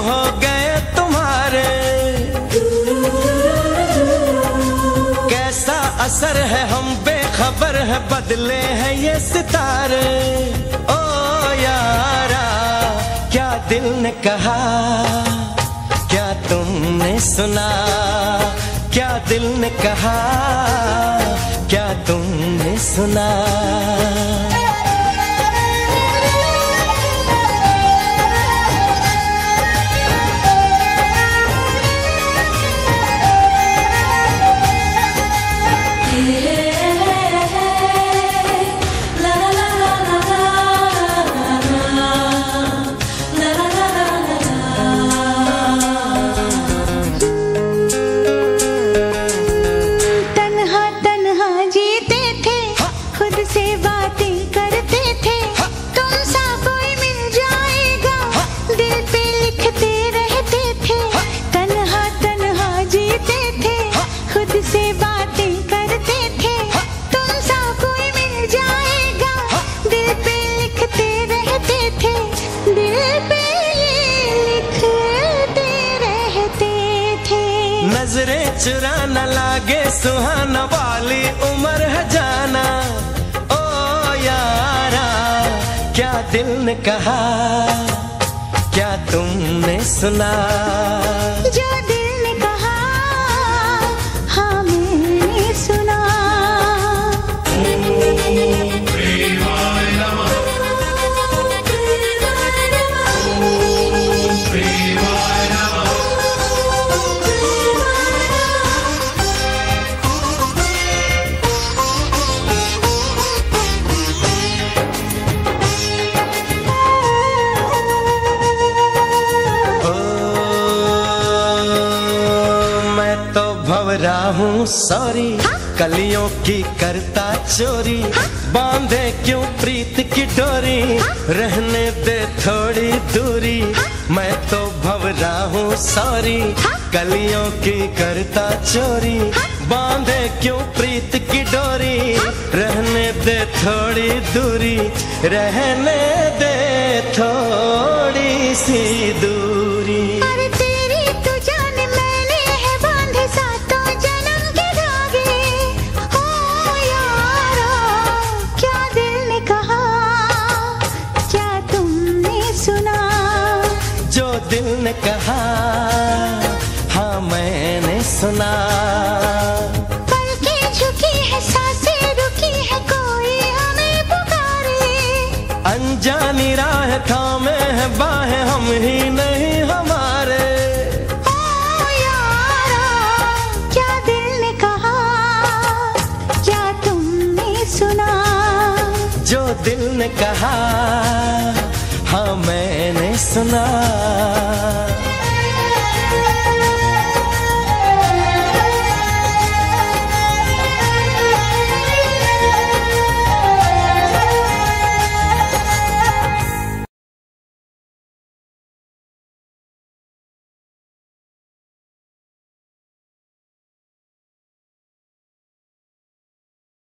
हो गए तुम्हारे। कैसा असर है, हम बेखबर है, बदले हैं ये सितारे। ओ यारा, क्या दिल ने कहा, क्या तुमने सुना, क्या दिल ने कहा, क्या तुमने सुना। yeah. नज़रें चुराना लागे सुहाना वाली उम्र है जाना। ओ यारा, क्या दिल ने कहा, क्या तुमने सुना? जो दिल भवरा हूँ सॉरी कलियों की करता चोरी। बांधे क्यों प्रीत की डोरी? रहने दे थोड़ी दूरी। मैं तो भवरा हूँ सॉरी कलियों की करता चोरी। बांधे क्यों प्रीत की डोरी? रहने दे थोड़ी दूरी। रहने दे थोड़ी सी दूरी। ने कहा हाँ मैंने सुना। झुकी है साँसें रुकी है कोई हमें पुकारे। अनजानी राह थामे है बाहें हम ही नहीं हमारे। ओ यारा क्या दिल ने कहा क्या तुमने सुना? जो दिल ने कहा हाँ मैंने सुना